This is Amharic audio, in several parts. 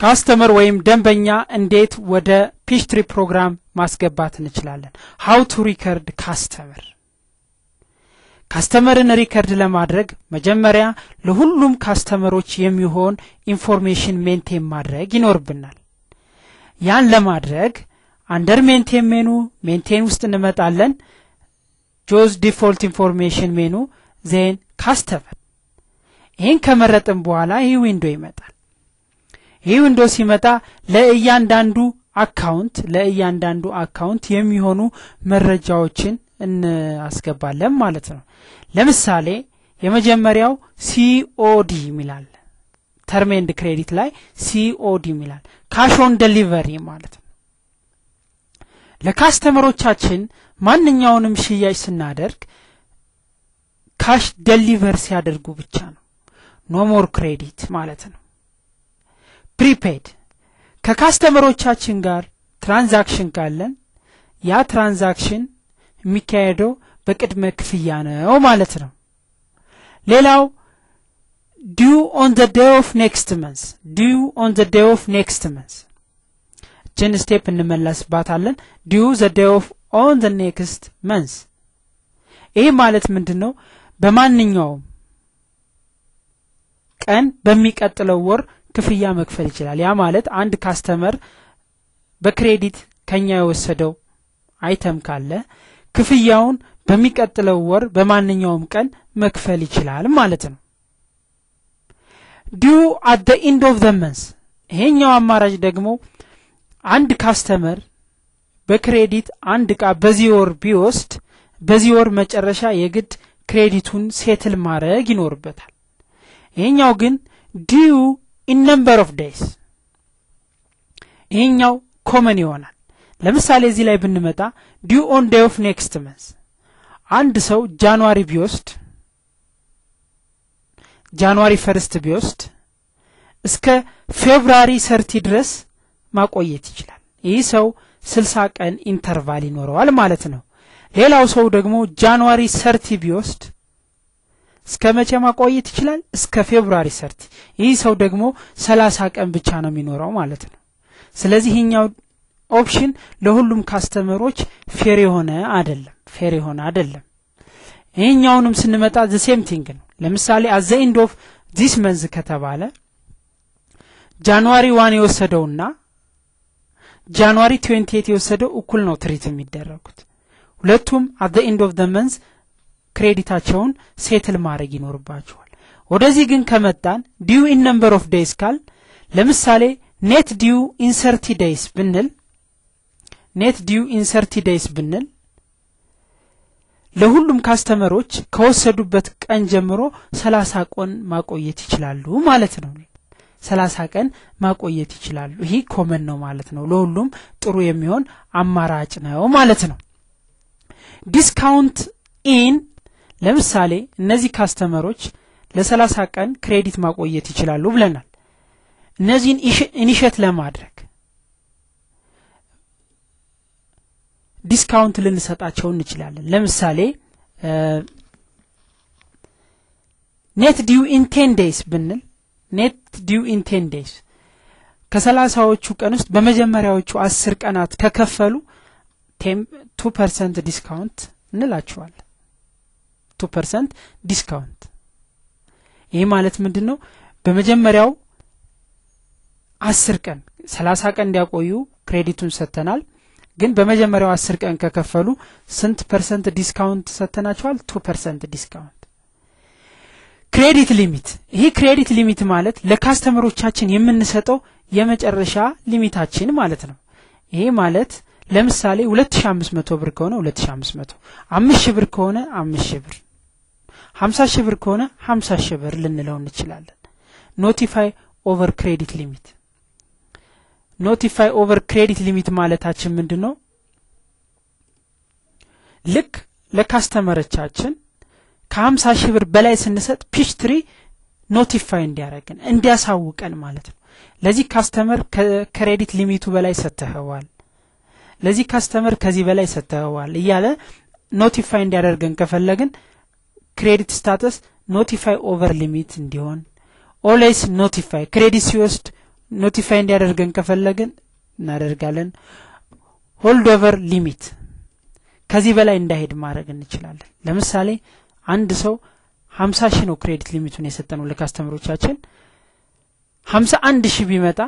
customer ወይም ደንበኛ እንዴት ወደ Peachtree ፕሮግራም ማስገባት እንችላለን? how to record customer customer ን record ለማድረግ መጀመሪያ ለሁሉም customer ኦች የሚሆን information maintain ማድረግ ይኖርብናል። ያን ለማድረግ under maintain menu maintain ውስጥ እንመጣለን። choose default information menu then customer ይህን ከመረጥን በኋላ ይህ window ይመጣል ይህ window ሲመጣ ለእያንዳንዱ account ለእያንዳንዱ account የሚሆኑ መረጃዎችን እናስገባለን ማለት ነው። ለምሳሌ የመጀመሪያው COD የሚላል term and credit ላይ COD የሚላል cash delivery ማለት ነው። ለ customer ኦቻችን ማንኛውንም ሽያጭ ስናደርግ cash deliver ሲያደርጉ ብቻ ነው። no more credit ማለት ነው prepaid ከ customer ኦቻችን ጋር transaction ካለን ያ transaction የሚካሄደው በቅድመ ክፍያ ነው ማለት ነው። ሌላው due on the day of next month due on the day of next month እችን step እንመለስባታለን። due the day of on the next month ይህ ማለት ምንድን ነው በማንኛውም ቀን በሚቀጥለው ወር ክፍያ መክፈል ይችላል። ያ ማለት አንድ customer በ credit ከኛ የወሰደው item ካለ ክፍያውን በሚቀጥለው ወር በማንኛውም ቀን መክፈል ይችላል ማለት ነው። due at end of the month ይሄኛው አማራጭ ደግሞ አንድ customer በ credit አንድ እቃ በዚህ ወር ቢወስድ በዚህ ወር መጨረሻ የግድ credit ኡን settle ማድረግ ይኖርበታል። ይሄኛው ግን due in number of days ይሄኛው common ይሆናል። ለምሳሌ እዚህ ላይ ብንመጣ due on day of next month አንድ ሰው January ቢወስድ January first ቢወስድ እስከ February thirty ድረስ ማቆየት ይችላል። ይህ ሰው ስልሳ ቀን interval ይኖረዋል ማለት ነው። ሌላው ሰው ደግሞ January thirty ቢወስድ እስከ መቼ ማቆየት ይችላል? እስከ February thirty ይህ ሰው ደግሞ ሰላሳ ቀን ብቻ ነው የሚኖረው ማለት ነው። ስለዚህ ይህኛው option ለሁሉም customer ኦች fair የሆነ አደለም fair የሆነ አደለም ይህኛውንም ስንመጣ the same thing ነው። ለምሳሌ at the end of this month ከተባለ January one የወሰደውና January twenty eight የወሰደው እኩል ነው treat የሚደረጉት። ሁለቱም at the end of the month credit ኣቸውን settle ማድረግ ይኖርባቸዋል ወደዚህ ግን ከመጣን due in number of days ካል ለምሳሌ net due in thirty days ብንል net due in thirty days ብንል ለሁሉም customer ኦች ከወሰዱበት ቀን ጀምሮ ሰላሳ ቀን ማቆየት ይችላሉ ማለት ነው። ሰላሳ ቀን ማቆየት ይችላሉ። ይህ common ነው ማለት ነው። ለሁሉም ጥሩ የሚሆን አማራጭ ነው ማለት ነው። discount in ለምሳሌ እነዚህ customer ኦች ለሰላሳ ቀን credit ማቆየት ይችላሉ ብለናል። እነዚህን initiate ለማድረግ discount ልንሰጣቸው እንችላለን። ለምሳሌ net due in ten days ብንል net due in ten days ከሰላሳዎቹ ቀን ውስጥ በመጀመሪያዎቹ አስር ቀናት ከከፈሉ two percent discount እንላቸዋለን two percent discount ይህ ማለት ምንድን ነው በመጀመሪያው አስር ቀን ሰላሳ ቀን እንዲያቆዩ credit ኡን ሰጥተናል። ግን በመጀመሪያው አስር ቀን ከከፈሉ ስንት percent discount ሰጥተናቸዋል? two percent discount credit limit። ይህ credit limit ማለት ለ customer ኦቻችን የምንሰጠው የመጨረሻ limit ኣችን ማለት ነው። ይሄ ማለት ለምሳሌ ሁለት ሺ አምስት መቶ ብር ከሆነ ሁለት ሺ አምስት መቶ አምስት ሺህ ብር ከሆነ አምስት ሺህ ብር ሀምሳ ሺህ ብር ከሆነ ሀምሳ ሺህ ብር ልንለው እንችላለን። notify over credit limit notify over credit limit ማለታችን ምንድን ነው ልክ ለ customer ኦቻችን ከሀምሳ ሺህ ብር በላይ ስንሰጥ Peachtree notify እንዲያደረግን እንዲያሳውቀን ማለት ነው። ለዚህ customer ከ credit limit ኡ በላይ ሰጥተኸዋል። ለዚህ customer ከዚህ በላይ ሰጥተኸዋል እያለ notify እንዲያደርገን ከፈለግን credit status notify over limit እንዲሆን. always notify credit ሲወስድ notify እንዲያደርገን ከፈለግን እናደርጋለን። hold over limit ከዚህ በላይ እንዳይሄድ ማድረግ እንችላለን። ለምሳሌ አንድ ሰው ሀምሳ ሺህ ነው credit limit ኡን የሰጠነው ለ customer ኦቻችን። ሀምሳ አንድ ሺህ ቢመጣ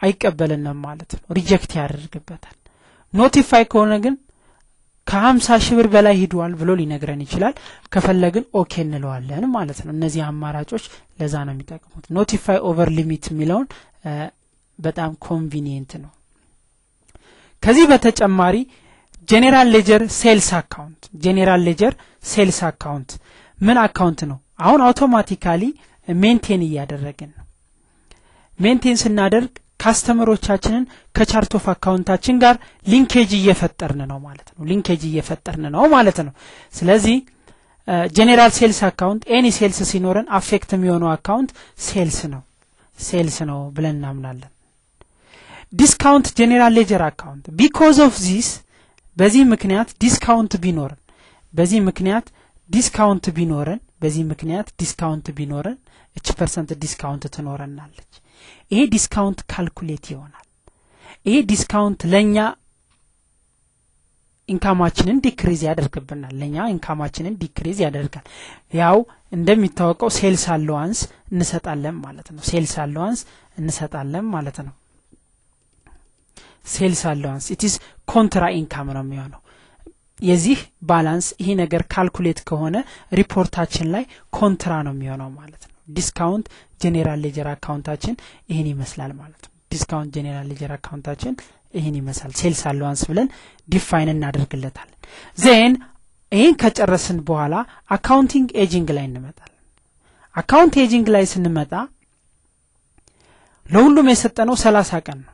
አይቀበልንም ማለት ነው። reject ያደርግበታል። notify ከሆነ ግን ከሀምሳ ሺህ ብር በላይ ሂዷል ብሎ ሊነግረን ይችላል። ከፈለግን okay እንለዋለን ማለት ነው። እነዚህ አማራጮች ለዛ ነው የሚጠቅሙት። notify over limit የሚለውን በጣም convenient ነው። ከዚህ በተጨማሪ general ledger sales account general ledger sales account ምን account ነው? አሁን automatically maintain እያደረግን ነው። maintain ስናደርግ customer ኦቻችንን ከ chart of account ኣችን ጋር linkage እየፈጠርን ነው ማለት ነው። linkage እየፈጠርን ነው ማለት ነው። ስለዚህ general sales account any sales ሲኖረን affect የሚሆነው account sales ነው። sales ነው ብለን እናምናለን። discount general ledger account because of this በዚህ ምክንያት discount ቢኖረን በዚህ ምክንያት discount ቢኖረን በዚህ ምክንያት discount ቢኖረን እች percent discount ትኖረናለች ይሄ discount calculate ይሆናል። ይሄ discount ለእኛ income አችንን decrease ያደርግብናል። ለእኛ income አችንን decrease ያደርጋል። ያው እንደሚታወቀው sales allowance እንሰጣለን ማለት ነው። sales allowance እንሰጣለን ማለት ነው። sales allowance it's contra income ነው የሚሆነው። የዚህ balance ይሄ ነገር calculate ከሆነ ሪፖርታችን ላይ contra ነው የሚሆነው ማለት ነው discount general ledger account አችን ይህን ይመስላል ማለት ነው። discount general ledger account አችን ይህን ይመስላል። sales allowance ብለን define እናደርግለታለን። then ይህን ከጨረስን በኋላ accounting aging ላይ እንመጣለን። account aging ላይ ስንመጣ ለሁሉም የሰጠነው ሰላሳ ቀን ነው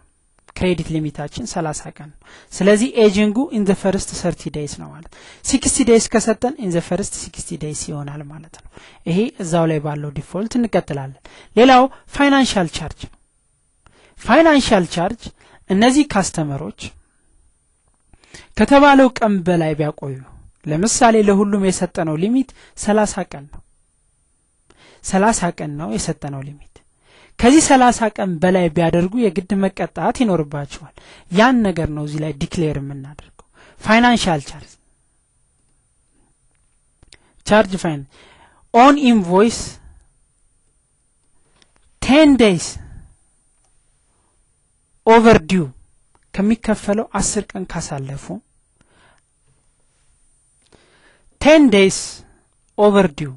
credit limit አችን ሰላሳ ቀን ነው። ስለዚህ aging ኡ in the first thirty days ነው ማለት sixty days ከሰጠን in the first sixty days ይሆናል ማለት ነው። ይሄ እዛው ላይ ባለው default እንቀጥላለን። ሌላው financial charge ነው። financial charge እነዚህ customer ኦች ከተባለው ቀን በላይ ቢያቆዩ ለምሳሌ ለሁሉም የሰጠነው limit ሰላሳ ቀን ነው። ሰላሳ ቀን ነው የሰጠነው limit ከዚህ ሰላሳ ቀን በላይ ቢያደርጉ የግድ መቀጣት ይኖርባቸዋል። ያን ነገር ነው እዚህ ላይ declare የምናደርገው። financial charge charge fine on invoice ten days over due ከሚከፈለው አስር ቀን ካሳለፉ ten days over due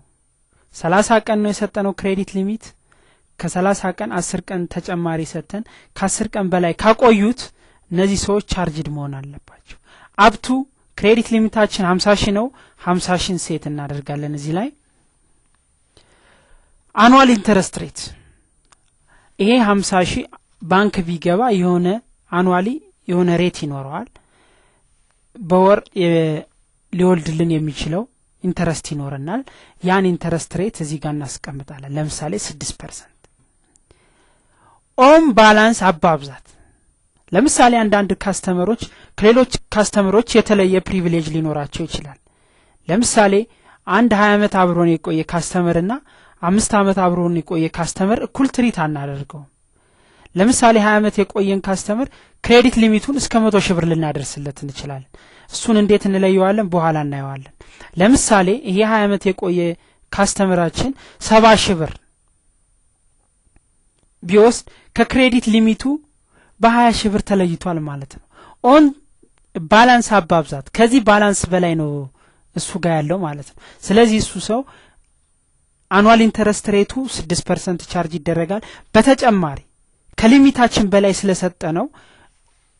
ሰላሳ ቀን ነው የሰጠነው credit limit ከሰላሳ ቀን አስር ቀን ተጨማሪ ሰጥተን ከአስር ቀን በላይ ካቆዩት እነዚህ ሰዎች charged መሆን አለባቸው። up to credit limit አችን ሀምሳ ሺህ ነው። ሀምሳ ሺን set እናደርጋለን እዚህ ላይ። annual interest rate ይሄ ሀምሳ ሺህ ባንክ ቢገባ የሆነ annually የሆነ rate ይኖረዋል። በወር ሊወልድልን የሚችለው interest ይኖረናል። ያን interest rate እዚህ ጋር እናስቀምጣለን። ለምሳሌ ስድስት percent on balance above that። ለምሳሌ አንዳንድ customer ኦች ከሌሎች customer ኦች የተለየ privilege ሊኖራቸው ይችላል። ለምሳሌ አንድ ሀያ ዓመት አብሮን የቆየ customer ና አምስት ዓመት አብሮን የቆየ customer እኩል treat አናደርገውም። ለምሳሌ ሀያ ዓመት የቆየን customer credit limit ኡን እስከ መቶ ሺህ ብር ልናደርስለት እንችላለን። እሱን እንዴት እንለየዋለን? በኋላ እናየዋለን። ለምሳሌ ይሄ ሀያ ዓመት የቆየ customer አችን ሰባ ሺህ ብር ቢወስድ ከ credit limit ኡ በሀያ ሺህ ብር ተለይቷል ማለት ነው። on balance above that። ከዚህ balance በላይ ነው እሱ ጋር ያለው ማለት ነው። ስለዚህ እሱ ሰው annual interest rate ኡ ስድስት percent charge ይደረጋል። በተጨማሪ ከ limit አችን በላይ ስለሰጠ ነው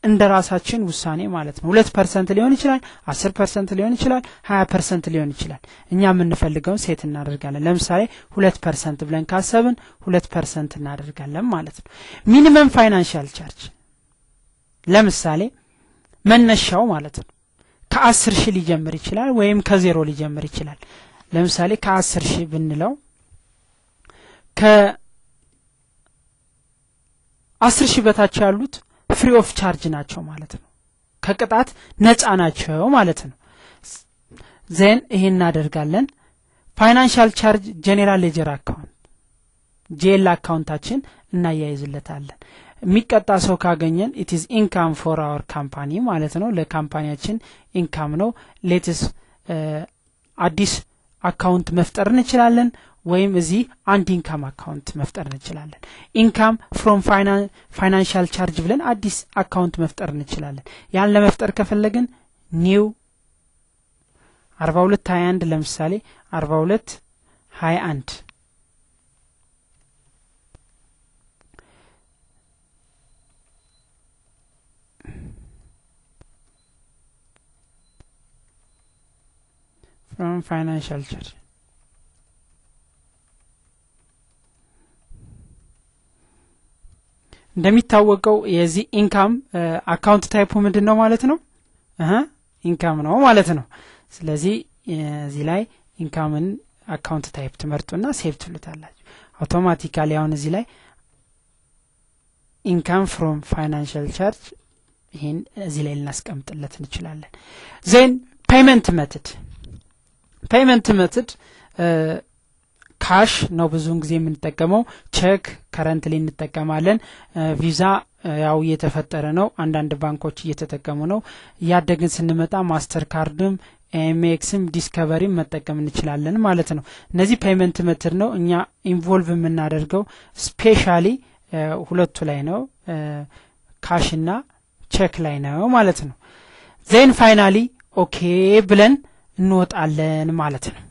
እንደ ራሳችን ውሳኔ ማለት ነው። ሁለት percent ሊሆን ይችላል አስር percent ሊሆን ይችላል ሀያ percent ሊሆን ይችላል። እኛ የምንፈልገውን set እናደርጋለን። ለምሳሌ ሁለት percent ብለን ካሰብን ሁለት percent እናደርጋለን ማለት ነው። minimum financial charge ለምሳሌ መነሻው ማለት ነው። ከአስር ሺህ ሊጀምር ይችላል ወይም ከዜሮ ሊጀምር ይችላል። ለምሳሌ ከአስር ሺህ ብንለው ከአስር ሺህ በታች ያሉት free of charge ናቸው ማለት ነው። ከቅጣት ነጻ ናቸው ማለት ነው። then ይሄ እናደርጋለን። financial charge general ledger account GL account አችን እናያይዝለታለን። የሚቀጣ ሰው ካገኘን it's income for our company ማለት ነው። ለ company ያችን income ነው። let's አዲስ account መፍጠር እንችላለን ወይም እዚህ አንድ income account መፍጠር እንችላለን። income from financial charge ብለን አዲስ account መፍጠር እንችላለን። ያን ለመፍጠር ከፈለግን new አርባ ሁለት ሀያ አንድ ለምሳሌ አርባ ሁለት ሀያ አንድ from financial charge እንደሚታወቀው የዚህ income account type ኡ ምንድን ነው ማለት ነው? income ነው ማለት ነው። ስለዚህ እዚህ ላይ income ን account type ትመርጡና save ትሉታላችሁ። automatically አሁን እዚህ ላይ income from financial charge ይህን እዚህ ላይ ልናስቀምጥለት እንችላለን። then payment method። payment method cash ነው ብዙውን ጊዜ የምንጠቀመው። ቼክ currently እንጠቀማለን። ቪዛ ያው እየተፈጠረ ነው። አንዳንድ ባንኮች እየተጠቀሙ ነው። እያደግን ስንመጣ Master Card ም Amex ም Discovery ም መጠቀም እንችላለን ማለት ነው። እነዚህ payment method ነው። እኛ involve የምናደርገው specially ሁለቱ ላይ ነው። cash እና ቼክ ላይ ነው ማለት ነው። then finally OK ብለን እንወጣለን ማለት ነው